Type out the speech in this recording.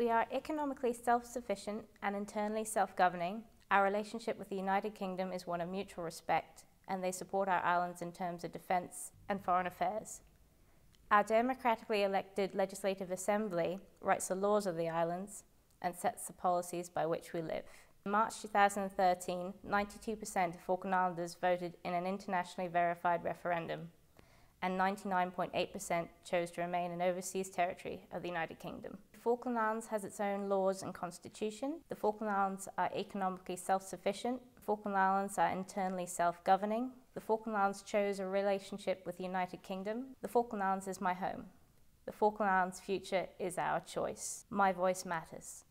We are economically self-sufficient and internally self-governing. Our relationship with the United Kingdom is one of mutual respect and they support our islands in terms of defence and foreign affairs. Our democratically elected Legislative Assembly writes the laws of the islands and sets the policies by which we live. In March 2013, 92% of Falkland Islanders voted in an internationally verified referendum, and 99.8% chose to remain an overseas territory of the United Kingdom. The Falkland Islands has its own laws and constitution. The Falkland Islands are economically self-sufficient. Falkland Islands are internally self-governing. The Falkland Islands chose a relationship with the United Kingdom. The Falkland Islands is my home. The Falkland Islands future is our choice. My voice matters.